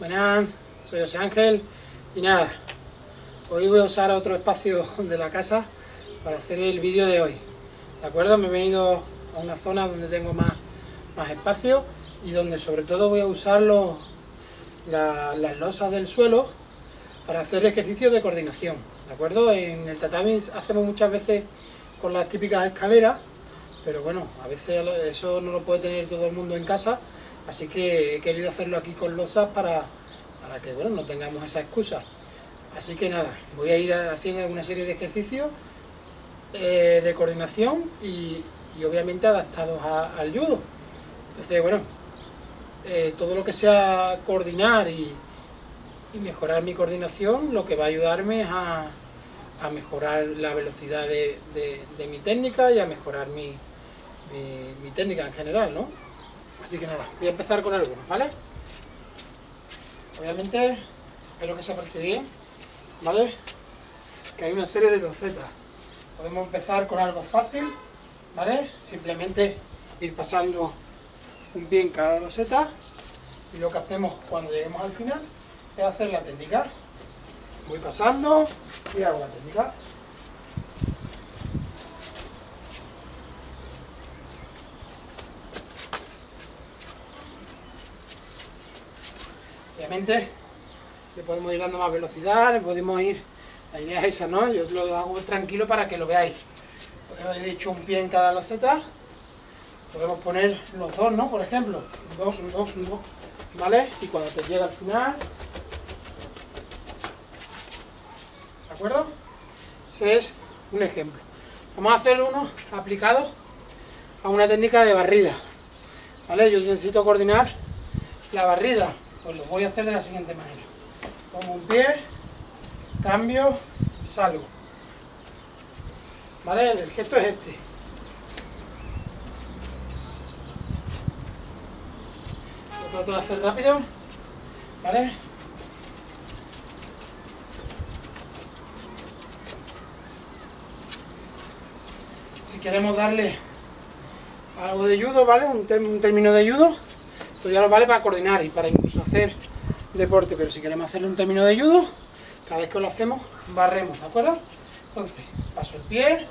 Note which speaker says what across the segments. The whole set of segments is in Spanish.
Speaker 1: Buenas, soy José Ángel y nada, hoy voy a usar otro espacio de la casa para hacer el vídeo de hoy. ¿De acuerdo? Me he venido a una zona donde tengo más, más espacio y donde sobre todo voy a usar las losas del suelo para hacer ejercicios de coordinación. ¿De acuerdo? En el tatami hacemos muchas veces con las típicas escaleras, pero bueno, a veces eso no lo puede tener todo el mundo en casa Así que he querido hacerlo aquí con losas para, para que bueno, no tengamos esa excusa. Así que nada, voy a ir haciendo una serie de ejercicios eh, de coordinación y, obviamente adaptados al judo. Entonces, bueno, eh, todo lo que sea coordinar y, mejorar mi coordinación, lo que va a ayudarme es a, mejorar la velocidad de, mi técnica y a mejorar mi, mi técnica en general, ¿no? Así que nada, voy a empezar con algunos, ¿vale? Obviamente, espero que se aprecie bien, ¿vale? Que hay una serie de losetas. Podemos empezar con algo fácil, ¿vale? Simplemente ir pasando un pie en cada loseta y lo que hacemos cuando lleguemos al final es hacer la técnica. Voy pasando y hago la técnica. Obviamente le podemos ir dando más velocidad, le podemos ir... La idea es esa, ¿no? Yo lo hago tranquilo para que lo veáis. He dicho un pie en cada loseta. Podemos poner los dos, ¿no? Por ejemplo, un dos, un dos, un dos. ¿Vale? Y cuando te llega al final... ¿De acuerdo? Ese es un ejemplo. Vamos a hacer uno aplicado a una técnica de barrida. ¿Vale? Yo necesito coordinar la barrida pues lo voy a hacer de la siguiente manera. Tomo un pie, cambio, salgo. ¿Vale? El gesto es este. Lo trato de hacer rápido. ¿Vale? Si queremos darle algo de judo, ¿vale? Un, un término de judo esto ya nos vale para coordinar y para incluso hacer deporte, pero si queremos hacerle un término de judo, cada vez que lo hacemos, barremos, ¿de acuerdo? Entonces, paso el pie,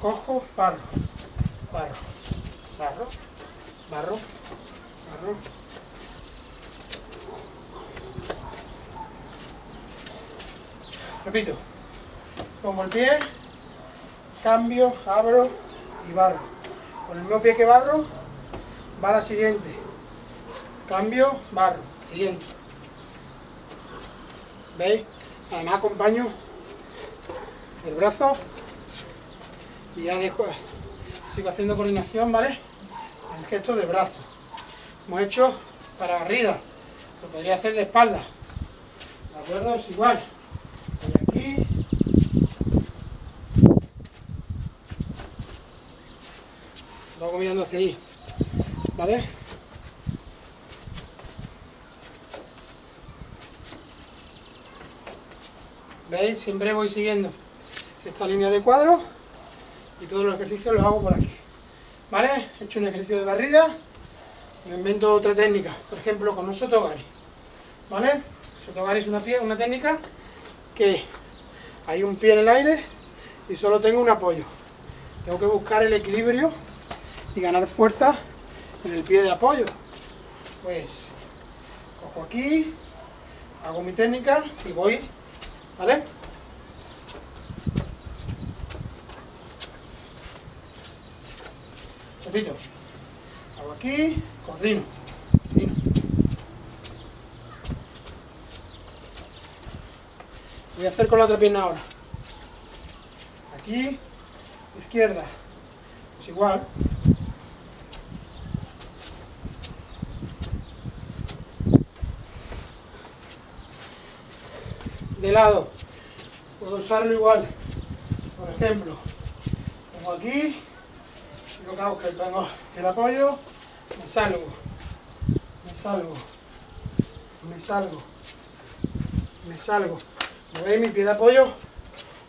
Speaker 1: cojo, barro, barro, barro, barro, barro. Repito, pongo el pie, cambio, abro y barro. Con el mismo pie que barro, va la siguiente cambio, barro, siguiente. ¿Veis? Además acompaño el brazo y ya dejo, sigo haciendo coordinación, ¿vale? El gesto de brazo. Hemos hecho para barrida, lo podría hacer de espalda. ¿De acuerdo? Es igual. Y aquí. Lo hago mirando hacia ahí. ¿Vale? ¿Veis? Siempre voy siguiendo esta línea de cuadro y todos los ejercicios los hago por aquí. ¿Vale? He hecho un ejercicio de barrida, me invento otra técnica, por ejemplo con un sotogari. ¿Vale? Sotogari es una, una técnica que hay un pie en el aire y solo tengo un apoyo. Tengo que buscar el equilibrio y ganar fuerza en el pie de apoyo. Pues cojo aquí, hago mi técnica y voy ¿Vale? Repito. Hago aquí, coordino. Voy a hacer con la otra pierna ahora. Aquí, izquierda. Pues igual. De lado. Puedo usarlo igual. Por ejemplo, pongo aquí, lo que hago es que tengo el apoyo, me salgo, me salgo, me salgo, me salgo. ¿Me veis? Mi pie de apoyo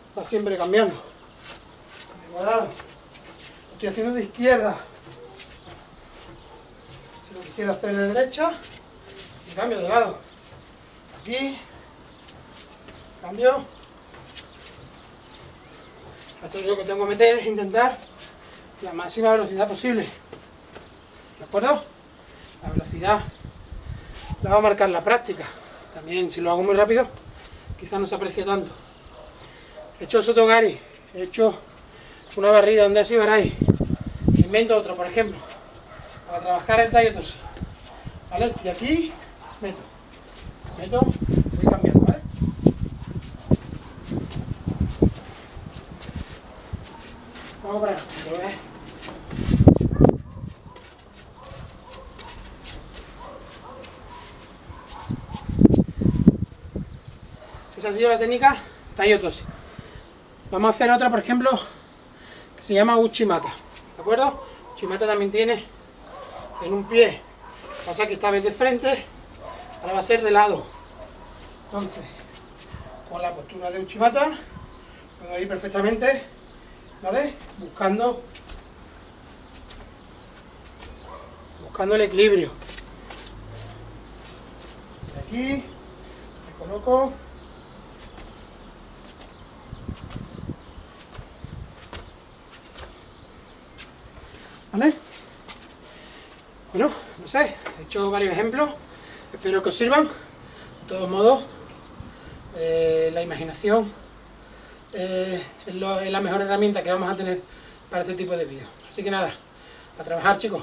Speaker 1: está siempre cambiando. Lo estoy haciendo de izquierda. Si lo quisiera hacer de derecha, cambio de lado. Aquí. Cambio. Esto lo que tengo que meter es intentar la máxima velocidad posible. ¿De acuerdo? La velocidad la va a marcar la práctica. También si lo hago muy rápido, quizás no se aprecia tanto. He hecho sotogari, he hecho una barrida donde así veréis. Invento otro, por ejemplo, para trabajar el tallo ¿Vale? Y aquí meto. Meto, voy cambiando, ¿vale? Vamos para acá, Esa ha sido la técnica Tayotoshi. Vamos a hacer otra, por ejemplo, que se llama Uchimata. ¿De acuerdo? Uchimata también tiene en un pie. Pasa que esta vez de frente, ahora va a ser de lado. Entonces, con la postura de Uchimata, puedo ir perfectamente, ¿vale? Buscando, buscando el equilibrio. Aquí, me coloco. ¿Vale? Bueno, no sé, he hecho varios ejemplos, espero que os sirvan. De todos modos, eh, la imaginación es, es la mejor herramienta que vamos a tener para este tipo de vídeos. Así que nada, a trabajar chicos.